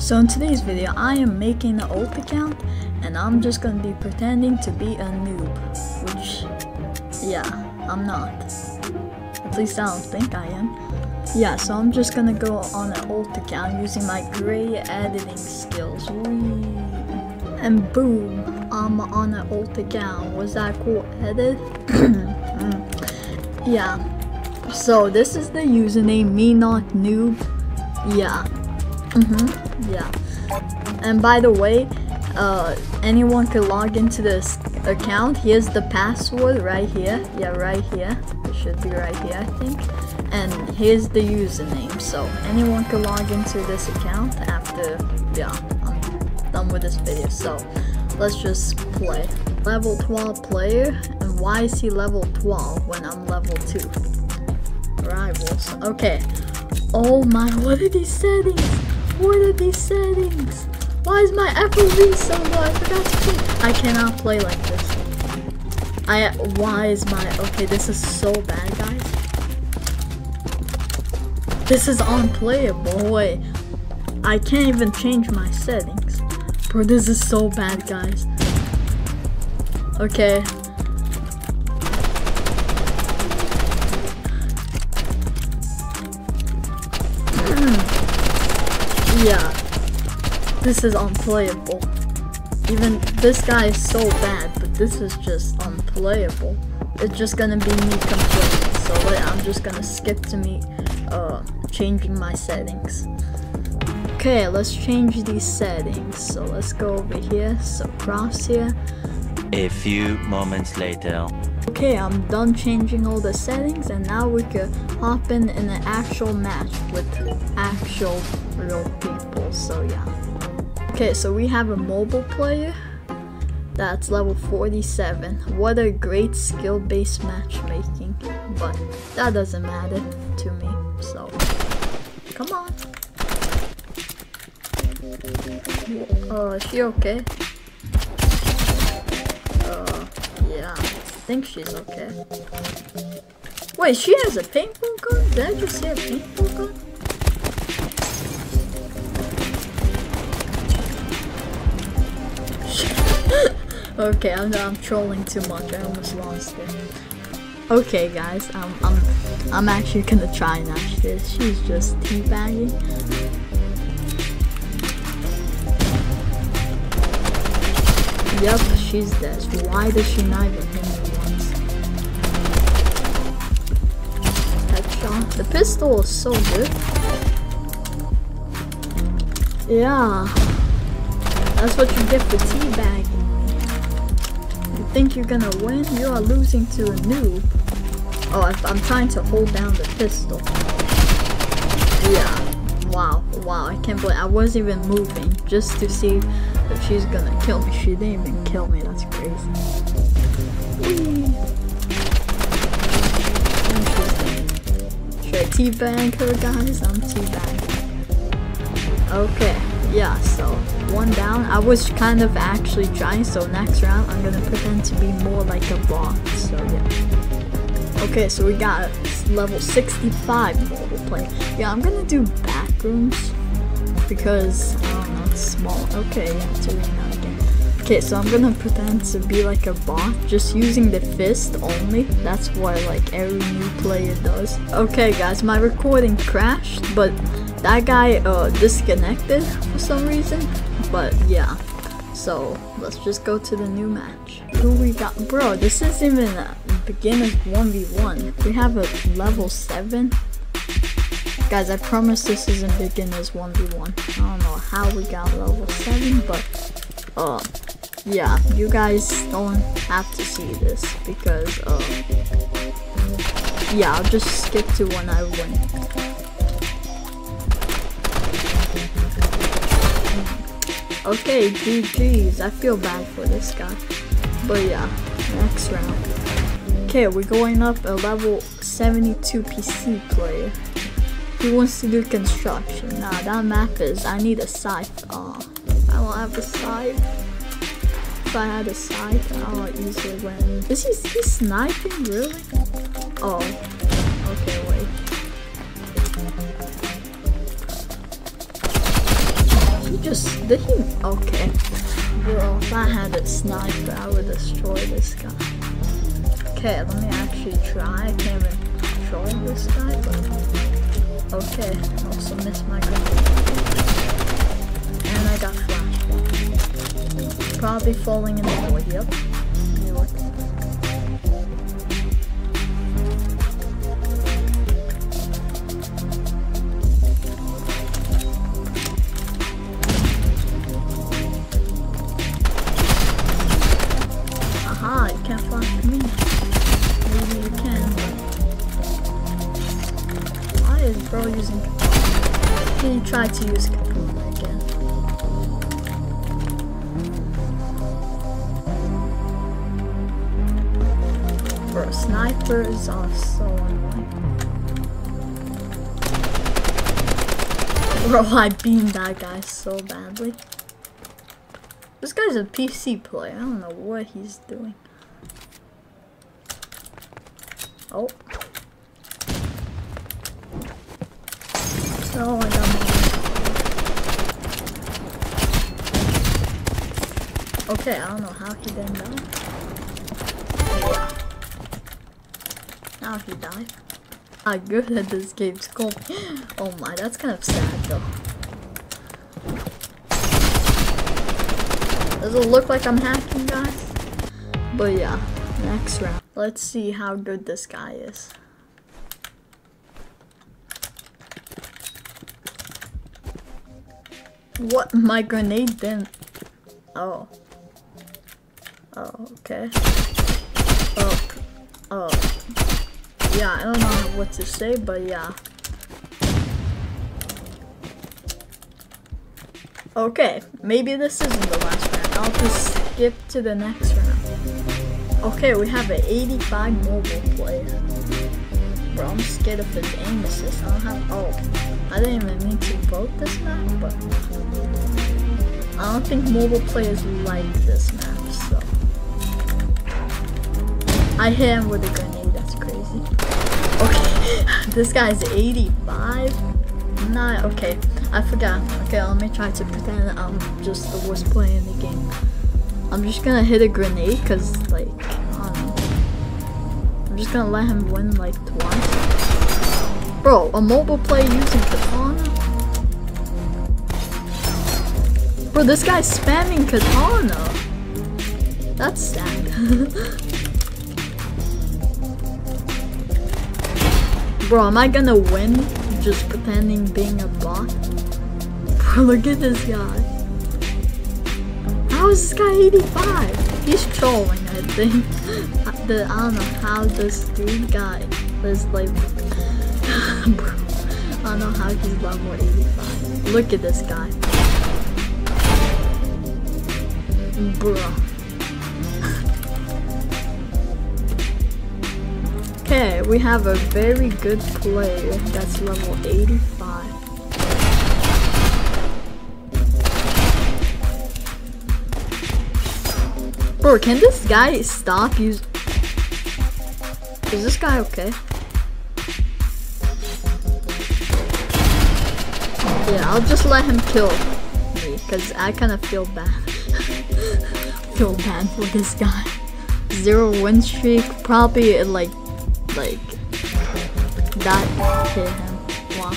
So in today's video, I am making an alt account and I'm just gonna be pretending to be a noob, which, yeah, I'm not. At least I don't think I am. Yeah, so I'm just gonna go on an alt account using my gray editing skills. Whee. And boom, I'm on an alt account. Was that cool? Edit? Yeah. So this is the username, me not noob. Yeah. Mm-hmm. Yeah. And by the way, uh, anyone can log into this account. Here's the password right here. Yeah, right here. It should be right here, I think. And here's the username. So anyone can log into this account after, yeah, I'm done with this video. So let's just play. Level 12 player. And why is he level 12 when I'm level 2? Rivals. Okay. Oh my, what are these settings? What are these settings? Why is my FOV so low? I forgot to play. I cannot play like this. I, why is my, okay, this is so bad, guys. This is unplayable, wait. I can't even change my settings. Bro, this is so bad, guys. Okay. Yeah. This is unplayable. Even this guy is so bad, but this is just unplayable. It's just gonna be me complaining. So wait, I'm just gonna skip to me uh, changing my settings. Okay, let's change these settings. So let's go over here. So here A few moments later. Okay, I'm done changing all the settings and now we could hop in in an actual match with actual real people, so yeah. Okay, so we have a mobile player that's level 47. What a great skill-based matchmaking, but that doesn't matter to me, so come on. Uh, is she okay? Uh, yeah, think she's okay. Wait, she has a paintball gun? Did I just see a paintball gun? okay, I'm, I'm trolling too much. I almost lost it. Okay, guys, I'm I'm I'm actually gonna try and match this. She's just teabagging. Yep, she's dead. Why does she not even hit me The pistol is so good. Yeah. That's what you get for teabagging. You think you're gonna win? You are losing to a noob. Oh, I, I'm trying to hold down the pistol. Yeah. Wow, wow, I can't believe I wasn't even moving just to see if she's gonna kill me. She didn't even kill me, that's crazy. Should Teabag her, guys? I'm teabagging. Okay, yeah, so one down. I was kind of actually trying, so next round I'm gonna pretend to be more like a bot, so yeah. Okay, so we got level 65 mobile play. Yeah, I'm gonna do backrooms because I don't know, it's small. Okay, yeah, it's. Okay, so I'm gonna pretend to be like a bot, just using the fist only. That's what like every new player does. Okay, guys, my recording crashed, but that guy uh, disconnected for some reason. But yeah, so let's just go to the new match. Who we got? Bro, this isn't even a beginner's 1v1. We have a level 7. Guys, I promise this isn't beginner's 1v1. I don't know how we got level 7, but uh, yeah, you guys don't have to see this because uh, yeah, I'll just skip to when I win. Okay, GG's. I feel bad for this guy. But yeah, next round. Okay, we're going up a level 72 PC player. He wants to do construction. Nah, that map is, I need a scythe. Aw, I don't have a scythe. If I had a scythe, I'll easily win. Is he, he sniping, really? Oh, okay, wait. He just, did he, okay. Bro, if I had a sniper, I would destroy this guy. Okay, let me actually try. I can't even destroy this guy, but okay. Also missed my grenade. And I got. Probably falling in the void, look. Aha, you can't flash me. Maybe you can. Why is bro using He tried to use Snipers are so annoying. Bro, I beamed that guy so badly. This guy's a PC player. I don't know what he's doing. Oh. Oh, I got. Okay, I don't know how he didn't die. Now he died. I'm good at this game, scope. Oh my, that's kind of sad though. Does it look like I'm hacking, guys? But yeah, next round. Let's see how good this guy is. What? My grenade didn't. Oh. Oh, okay. Oh. Oh. Yeah, I don't know what to say, but yeah. Okay, maybe this isn't the last round. I'll just skip to the next round. Okay, we have an 85 mobile player. Bro, I'm scared of his aim assist. I don't have. Oh, I didn't even mean to vote this map, but I don't think mobile players like this map, so. I hit him with a grenade. Okay, this guy's 85. Not okay. I forgot. Okay, let me try to pretend I'm just the worst player in the game. I'm just gonna hit a grenade because, like, know. I'm just gonna let him win like twice. Bro, a mobile player using katana? Bro, this guy's spamming katana. That's sad. Bro, am I gonna win just pretending being a bot? Bro, look at this guy. How is this guy 85? He's trolling, I think. the, I don't know how this dude got this like. Bro, I don't know how he's level 85. Look at this guy. Bro. We have a very good player that's level 85. Bro, can this guy stop use? Is this guy okay? Yeah, I'll just let him kill me, cause I kind of feel bad. feel bad for this guy. Zero win streak, probably like, like that hit him. Wow.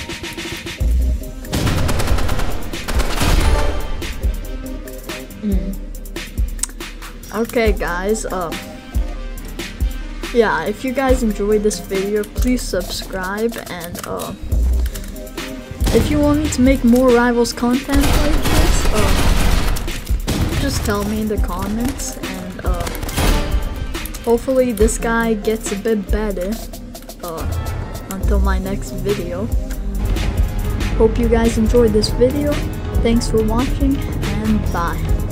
Mm. Okay, guys. Um. Yeah, if you guys enjoyed this video, please subscribe and uh, if you want me to make more Rivals content like this, uh, just tell me in the comments and uh, hopefully this guy gets a bit better until my next video. Hope you guys enjoyed this video. Thanks for watching and bye.